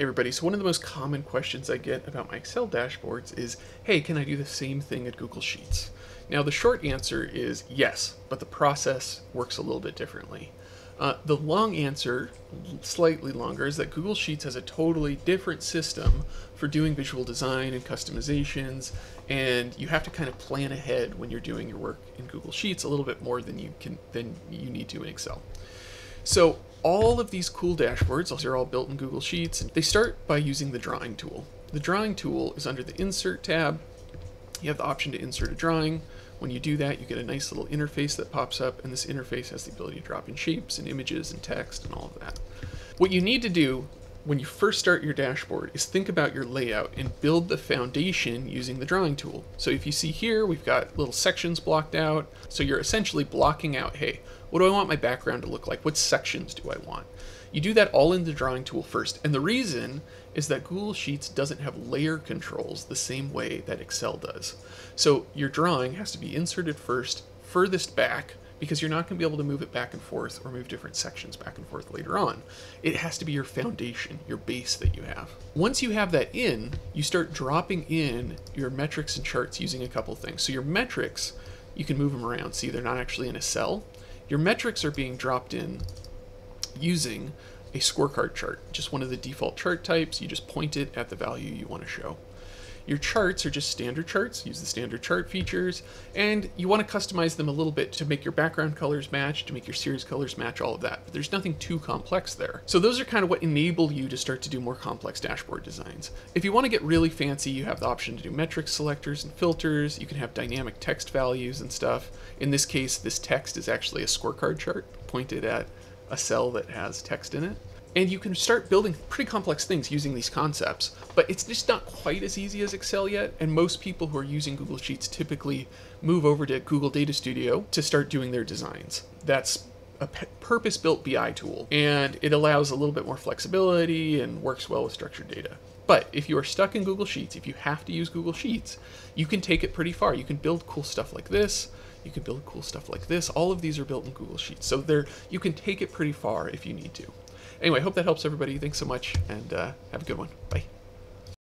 Everybody, so one of the most common questions I get about my Excel dashboards is, hey, can I do the same thing at Google Sheets? Now the short answer is yes, but the process works a little bit differently. Uh, the long answer, slightly longer, is that Google Sheets has a totally different system for doing visual design and customizations, and you have to kind of plan ahead when you're doing your work in Google Sheets a little bit more than you can than you need to in Excel. So all of these cool dashboards, they're all built in Google Sheets, and they start by using the drawing tool. The drawing tool is under the Insert tab. You have the option to insert a drawing. When you do that, you get a nice little interface that pops up, and this interface has the ability to drop in shapes and images and text and all of that. What you need to do when you first start your dashboard is think about your layout and build the foundation using the drawing tool. So if you see here, we've got little sections blocked out. So you're essentially blocking out, hey, what do I want my background to look like? What sections do I want? You do that all in the drawing tool first. And the reason is that Google Sheets doesn't have layer controls the same way that Excel does. So your drawing has to be inserted first, furthest back, because you're not going to be able to move it back and forth or move different sections back and forth later on. It has to be your foundation, your base that you have. Once you have that in, you start dropping in your metrics and charts using a couple things. So your metrics, you can move them around. See, they're not actually in a cell. Your metrics are being dropped in using a scorecard chart, just one of the default chart types. You just point it at the value you want to show. Your charts are just standard charts, use the standard chart features, and you want to customize them a little bit to make your background colors match, to make your series colors match, all of that. But there's nothing too complex there. So those are kind of what enable you to start to do more complex dashboard designs. If you want to get really fancy, you have the option to do metric selectors and filters. You can have dynamic text values and stuff. In this case, this text is actually a scorecard chart pointed at a cell that has text in it. And you can start building pretty complex things using these concepts, but it's just not quite as easy as Excel yet. And most people who are using Google Sheets typically move over to Google Data Studio to start doing their designs. That's a purpose built BI tool, and it allows a little bit more flexibility and works well with structured data. But if you are stuck in Google Sheets, if you have to use Google Sheets, you can take it pretty far. You can build cool stuff like this. You can build cool stuff like this. All of these are built in Google Sheets. So there, you can take it pretty far if you need to. Anyway, hope that helps everybody. Thanks so much, and uh, have a good one. Bye.